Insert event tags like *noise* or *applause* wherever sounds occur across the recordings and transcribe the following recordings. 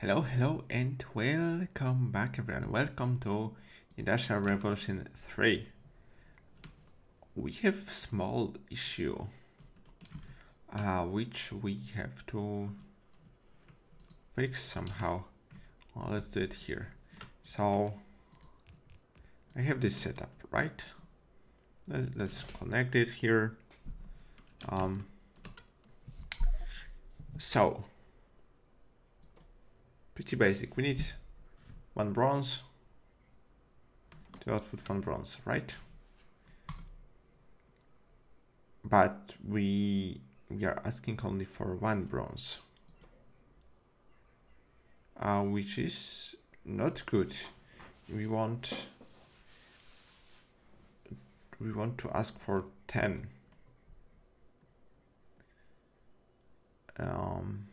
Hello, hello, and welcome back, everyone. Welcome to Industrial Revolution 3. We have small issue, uh, which we have to fix somehow. Well, let's do it here. So, I have this setup, right? Let's connect it here. Um, so, pretty basic. We need one bronze to output one bronze, right? But we we are asking only for one bronze, uh, which is not good. We want we want to ask for 10. Um,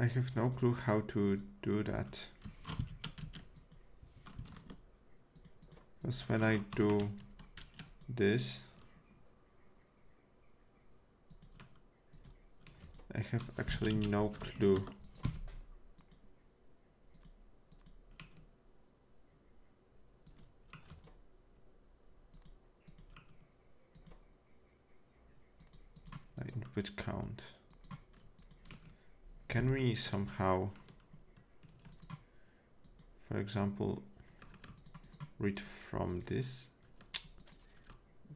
I have no clue how to do that. Because when I do this, I have actually no clue. input count can we somehow, for example, read from this,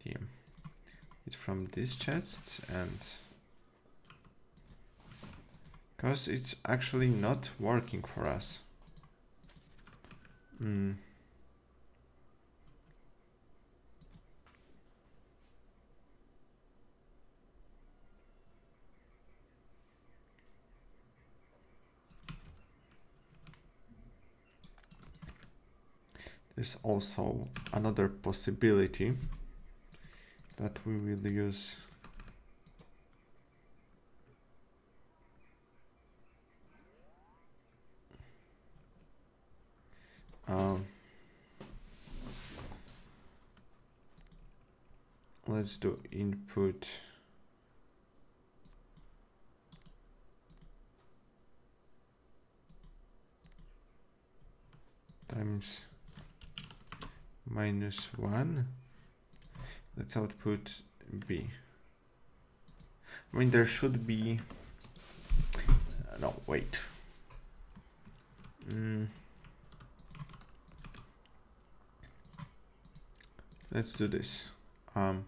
yeah, read from this chest and because it's actually not working for us. Mm. There's also another possibility that we will use um, let's do input times minus 1. Let's output B. I mean, there should be... Uh, no, wait. Mm. Let's do this. Um,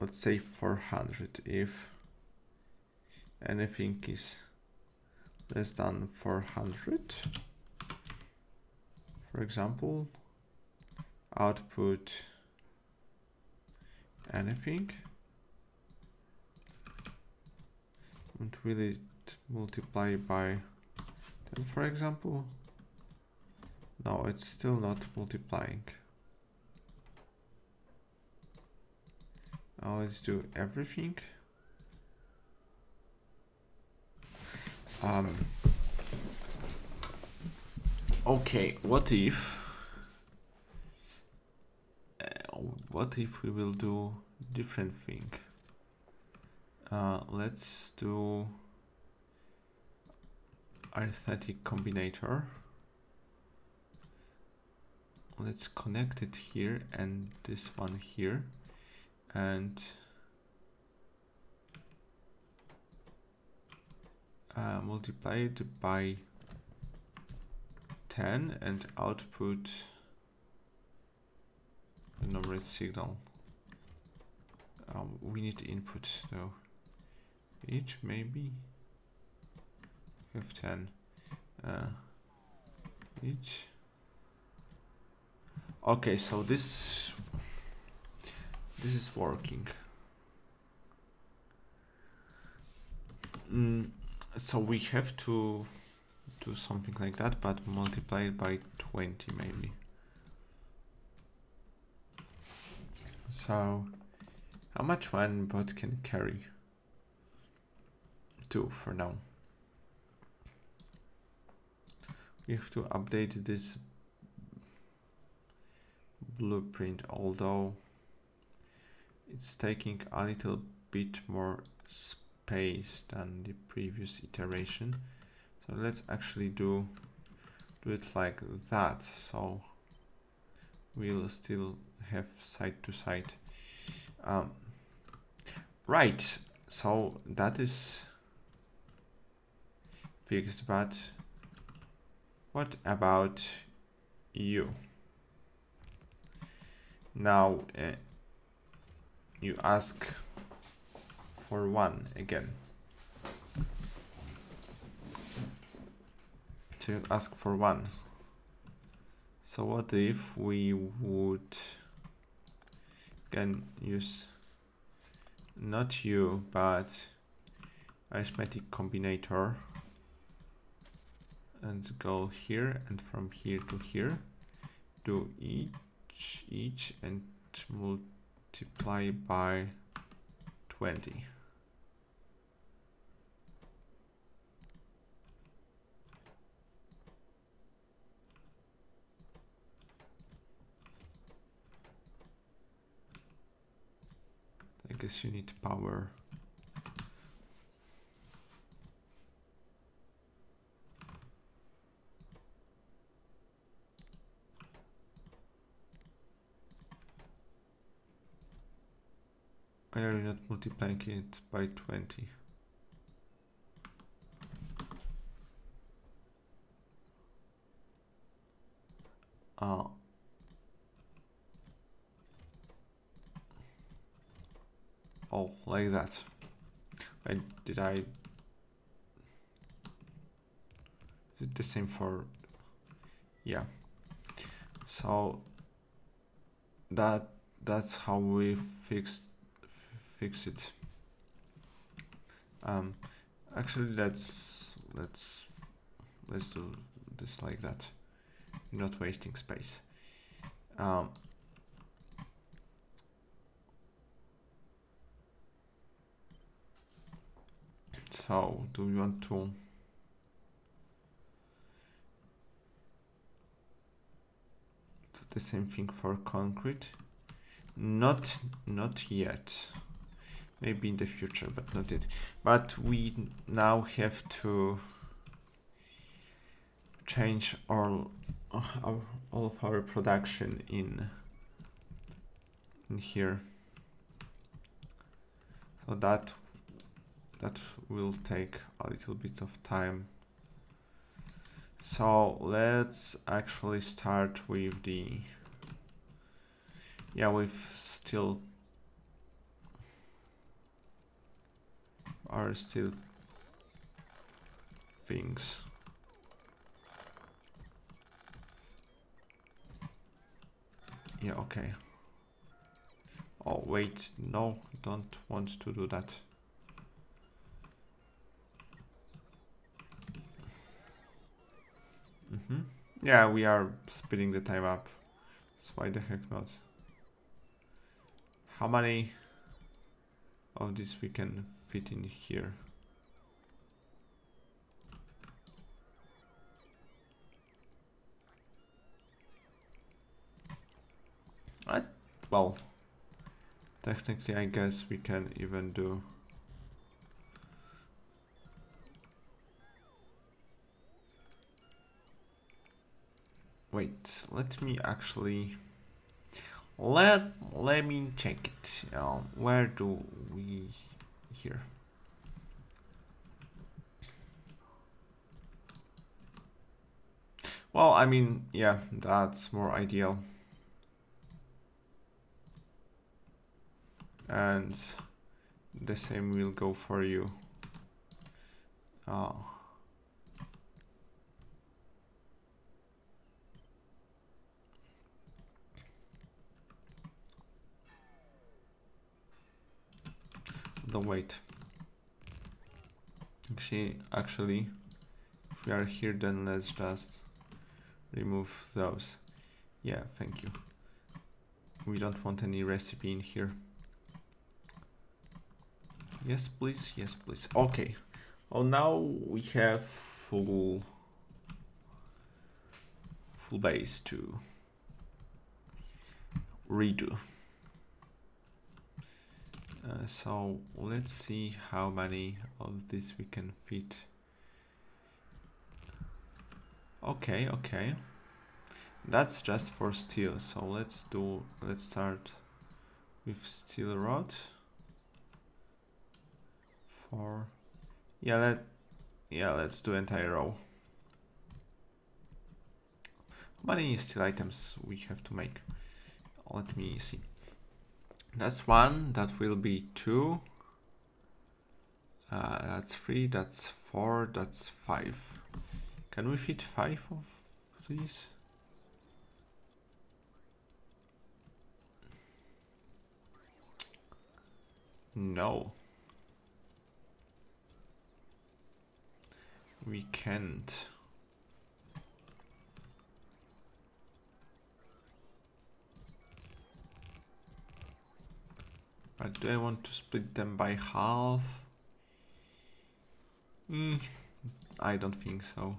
let's say 400 if anything is less than 400 for example, output anything. And will it multiply by 10 for example? No it's still not multiplying. Now let's do everything. Um, Okay, what if... Uh, what if we will do different thing? Uh, let's do arithmetic combinator. Let's connect it here and this one here and uh, multiply it by 10 and output the numeric signal. Um, we need input though. Each maybe have 10 uh, each. Okay, so this this is working. Mm, so we have to do something like that, but multiply it by 20 maybe. So how much one bot can carry? two for now. We have to update this blueprint, although it's taking a little bit more space than the previous iteration. So let's actually do do it like that. So we'll still have side to side. Um, right. So that is fixed, but what about you? Now uh, you ask for one again. To ask for one. So what if we would can use not you but arithmetic combinator and go here and from here to here do each each and multiply by 20 I guess you need power I are not multiplying it by 20? Oh. Ah, Oh, like that. Wait, did I... Is it the same for... Yeah. So that that's how we fixed fix it. Um, actually, let's let's let's do this like that. Not wasting space. Um, so, do we want to? do the same thing for concrete? Not not yet maybe in the future but not yet but we now have to change all our, all of our production in in here so that that will take a little bit of time so let's actually start with the yeah with still are still things. Yeah, okay. Oh, wait, no, don't want to do that. Mm -hmm. Yeah, we are speeding the time up. So why the heck not? How many of this we can fit in here. I, well, technically I guess we can even do Let me actually let let me check it. Um, where do we here. Well, I mean, yeah, that's more ideal. And the same will go for you. Oh. Don't wait. Actually, actually, if we are here, then let's just remove those. Yeah, thank you. We don't want any recipe in here. Yes, please. Yes, please. Okay. Oh, now we have full full base to redo. Uh, so let's see how many of this we can fit. Okay, okay. That's just for steel. So let's do, let's start with steel rod. For, yeah, let, yeah, let's do entire row. How many steel items we have to make? Let me see. That's one, that will be two. Uh, that's three, that's four, that's five. Can we fit five of these? No. We can't. But do I want to split them by half? Mm, I don't think so.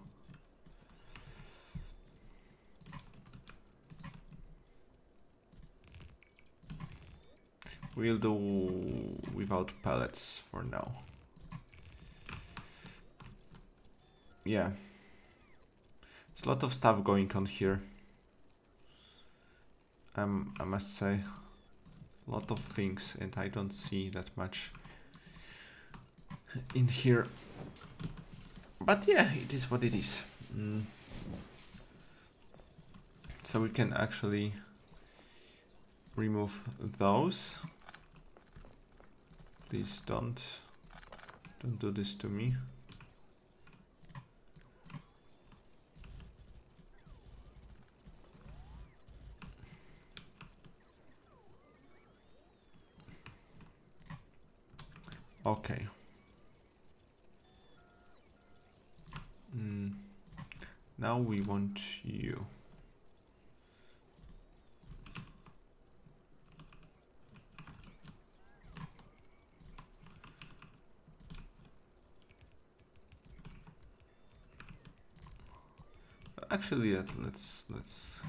We'll do without pellets for now. Yeah. There's a lot of stuff going on here. Um, I must say. Lot of things and I don't see that much in here. But yeah, it is what it is. Mm. So we can actually remove those. Please don't don't do this to me. Okay. Mm. Now we want you. Actually, let's let's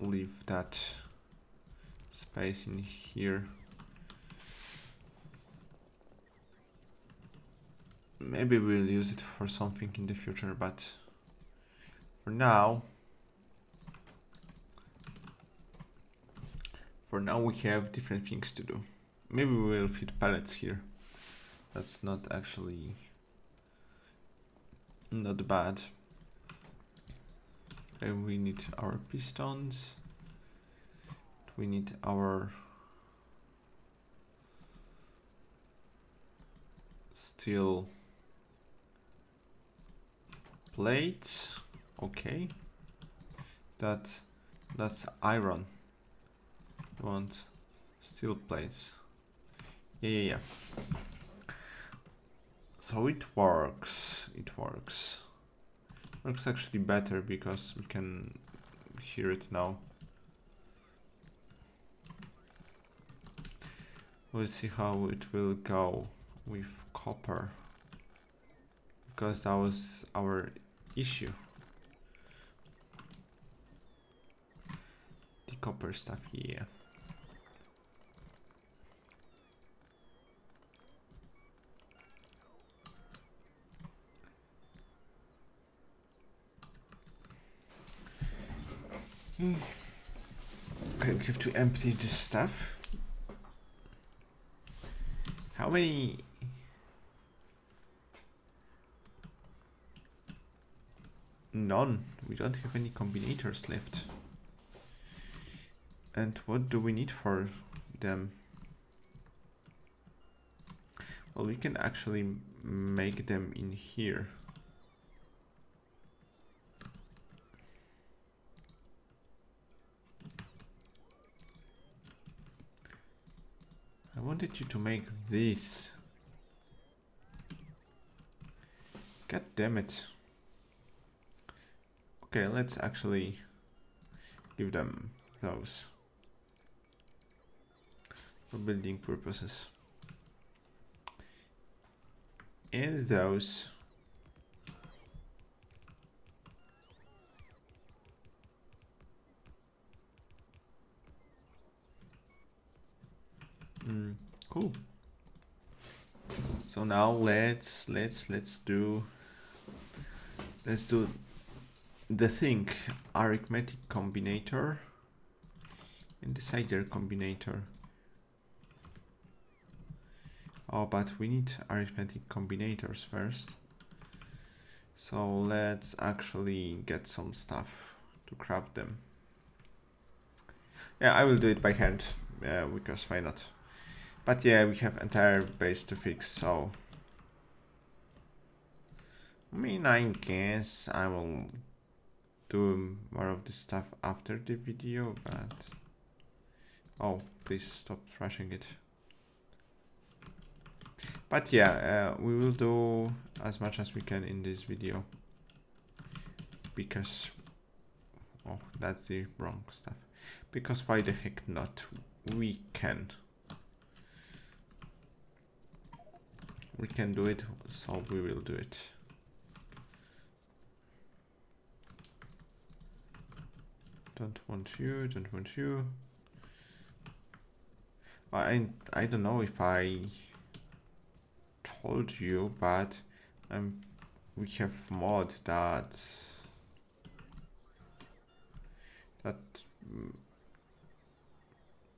leave that space in here. Maybe we'll use it for something in the future, but for now, for now we have different things to do. Maybe we will fit pellets here. That's not actually not bad. And we need our pistons. We need our steel plates. Okay. That that's iron. I want steel plates. Yeah, yeah, yeah. So it works. It works. Works actually better because we can hear it now. We'll see how it will go with copper because that was our issue. The copper stuff, here. Hmm. Okay, we have to empty this stuff. How many None. We don't have any combinators left. And what do we need for them? Well, we can actually make them in here. I wanted you to make this. God damn it. Okay, let's actually give them those for building purposes. And those. Mm, cool. So now let's let's let's do let's do the thing arithmetic combinator and decider combinator. Oh, but we need arithmetic combinators first. So let's actually get some stuff to craft them. Yeah, I will do it by hand, yeah, because why not? But yeah, we have entire base to fix, so... I mean, I guess I will do more of this stuff after the video, but... Oh, please stop trashing it. But yeah, uh, we will do as much as we can in this video. Because... Oh, that's the wrong stuff. Because why the heck not? We can. we can do it so we will do it don't want you don't want you I I don't know if I told you but um we have mod that that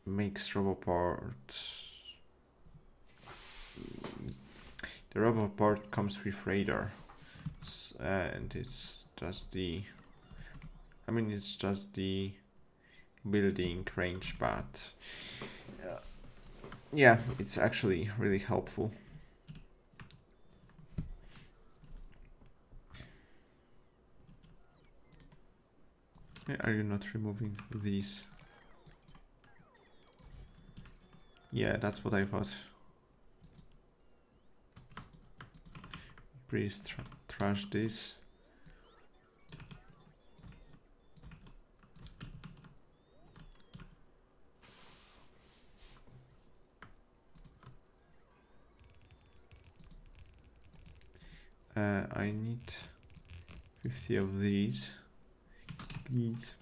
makes Roboport the rubber part comes with radar and it's just the I mean it's just the building range but uh, yeah it's actually really helpful. Are you not removing these? Yeah that's what I thought. Please tr trash this. Uh, I need 50 of these, please.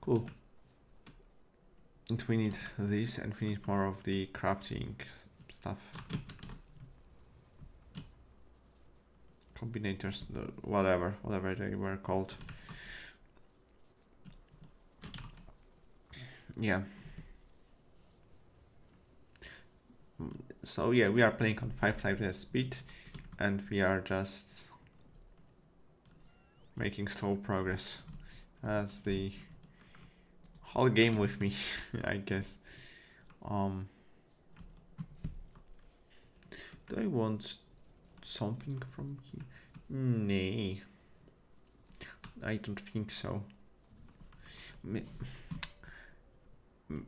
Cool. And we need this and we need more of the crafting stuff. combinators, whatever, whatever they were called. Yeah. So yeah, we are playing on 5 times speed and we are just making slow progress as the whole game with me, *laughs* I guess. Um, do I want something from here? Nay. I don't think so.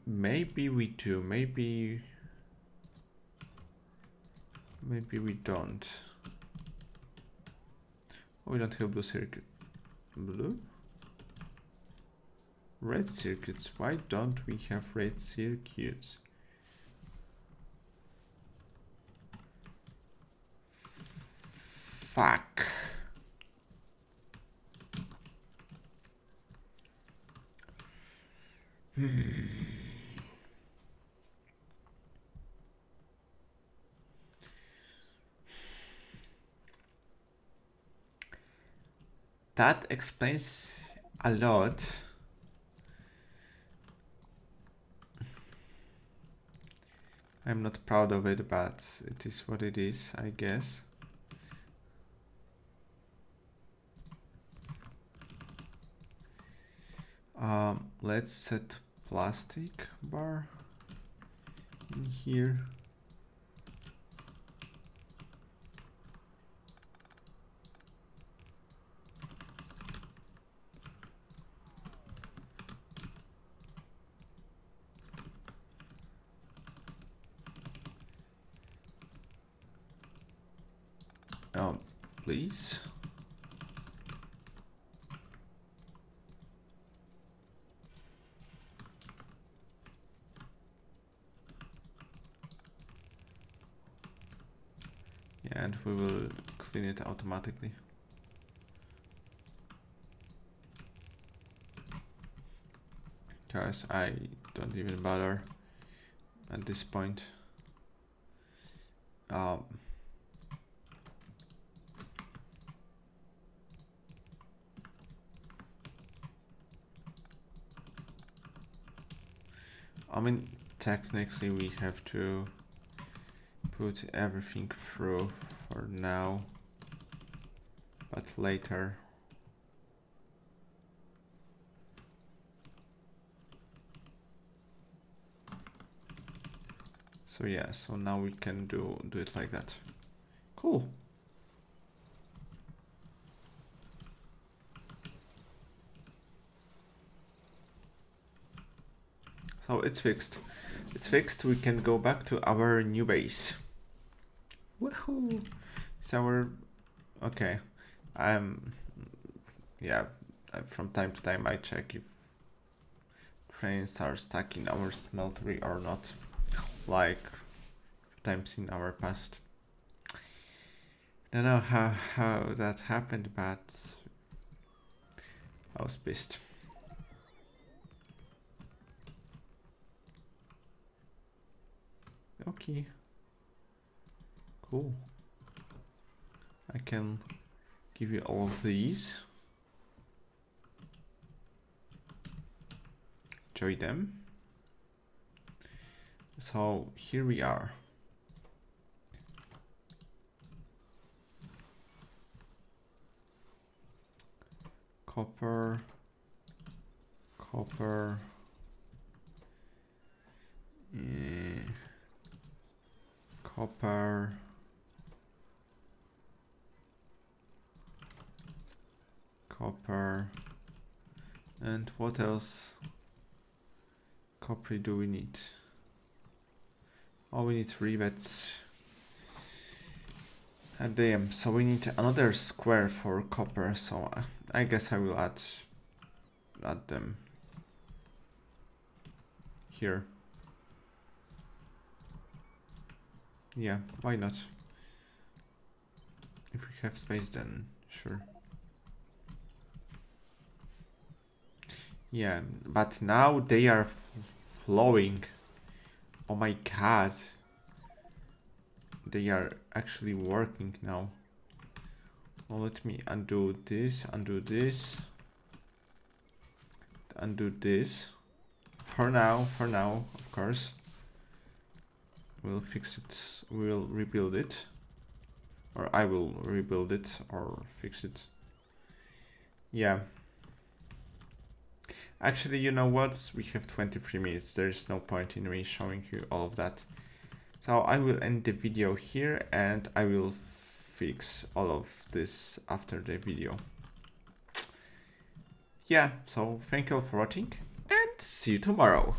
Maybe we do, maybe... Maybe we don't. We don't have blue circuit. Blue? Red circuits. Why don't we have red circuits? Fuck. *sighs* *sighs* That explains a lot. I'm not proud of it, but it is what it is, I guess. Um, let's set plastic bar in here. Um, please. And we will clean it automatically. Because I don't even bother at this point. Um, mean, technically we have to put everything through for now, but later. So yeah, so now we can do, do it like that. Cool. So it's fixed. It's fixed. We can go back to our new base. Woohoo! It's our... Okay. I'm... Yeah, from time to time I check if trains are stuck in our smeltery or not. Like times in our past. I don't know how, how that happened, but I was pissed. Okay. Cool. I can give you all of these. Enjoy them. So here we are. Copper, copper, yeah copper copper. And what else? Copper do we need? Oh we need rivets and ah, damn. So we need another square for copper. So uh, I guess I will add add them here Yeah, why not? If we have space then sure. Yeah, but now they are flowing. Oh my god. They are actually working now. Well, let me undo this, undo this, undo this. For now, for now, of course. We'll fix it, we'll rebuild it. Or I will rebuild it or fix it. Yeah. Actually, you know what? We have 23 minutes. There is no point in me showing you all of that. So I will end the video here and I will fix all of this after the video. Yeah, so thank you all for watching and see you tomorrow.